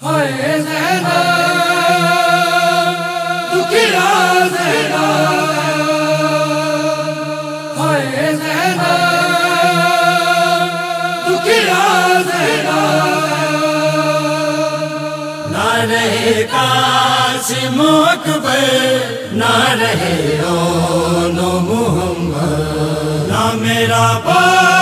ہائے زینب دکھیا ہائے نہ رہے قاسم اکبر نہ رہے اون و محمد۔ نہ میرا بابا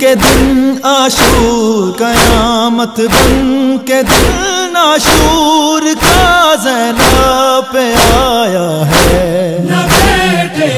کے دن آشور قیامت بن کے دن آشور کا زینب پہ آیا ہے۔ نہ بیٹے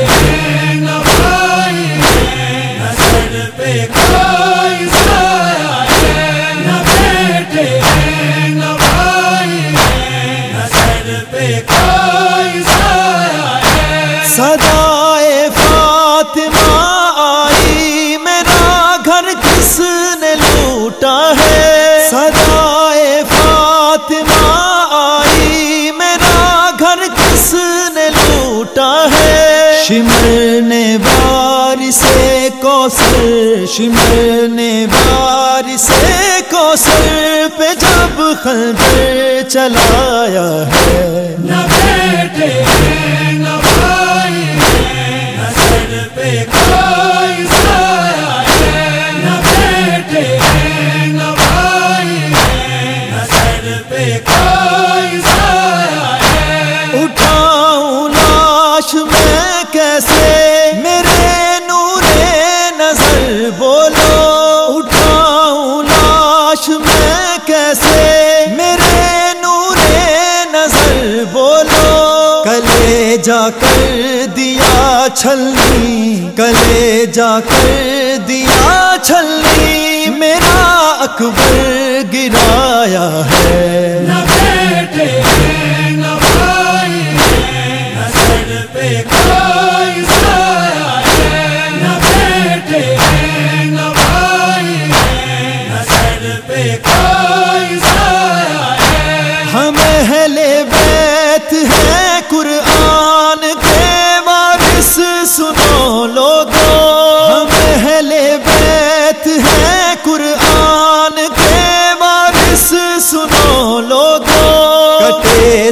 کس نے لوٹا ہے۔ سدائے فاطمہ آئی۔ میرا گھر کس نے لوٹا ہے؟ شمر نے بار سے کوسر شمر نے بار سے کوسر پہ جب خنجر چلایا ہے۔ نہ بیٹے چھلنی گلے جا کر دیا چھلنی میرا اکبر گرایا ہے۔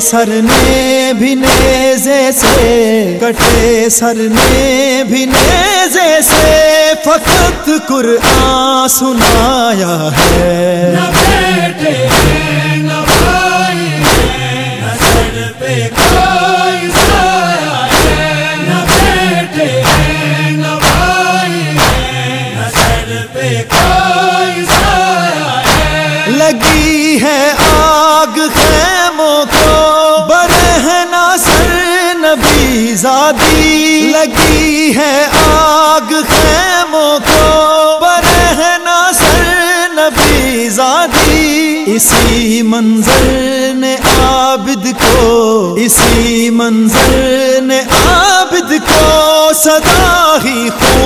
سرنے سر نے بھی نیزے سے، کٹے سر نے بھی نیزے سے فقط قرآن سنایا ہے۔ نبی لگی ہے آگ خیموں کو برہنا سر نبی زادی اسی منظر نے عابد کو، اسی منظر نے عابد کو سدا ہی خون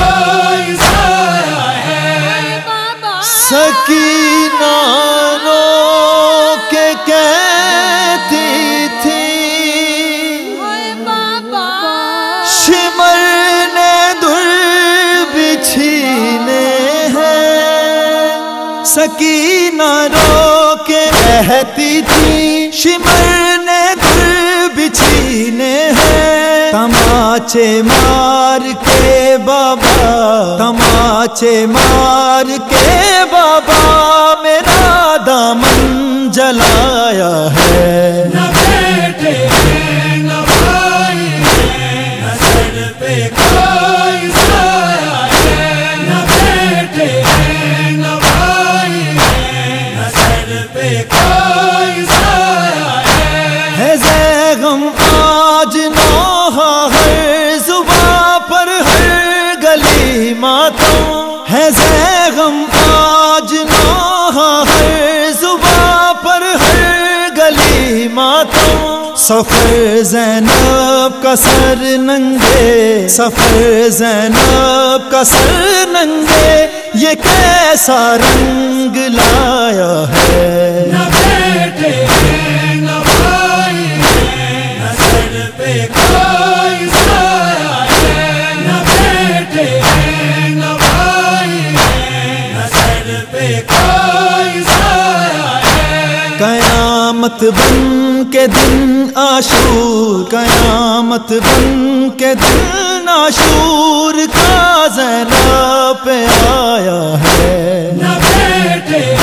کی نہ رو کے رہتی تھی۔ شمر نے گل بچھینے ہیں۔ تماچے مار کے بابا، تماچے مار کے بابا، میرا دامن جلایا ہے۔ نہ بیٹے ہے زیغم، آج نوحہ ہر زباں پر ہر گلی ماتم سفر زینب کا سر ننگے سفر زینب کا سر ننگے، یہ کیسا رنگ لایا ہے؟ نہ بیٹے ہیں، نہ بھائی ہیں، نہ سر پہ کوئی قیامت بن کے دن آشور، قیامت بن کے دن آشور کا زینا پہ آیا ہے۔ نہ بیٹھے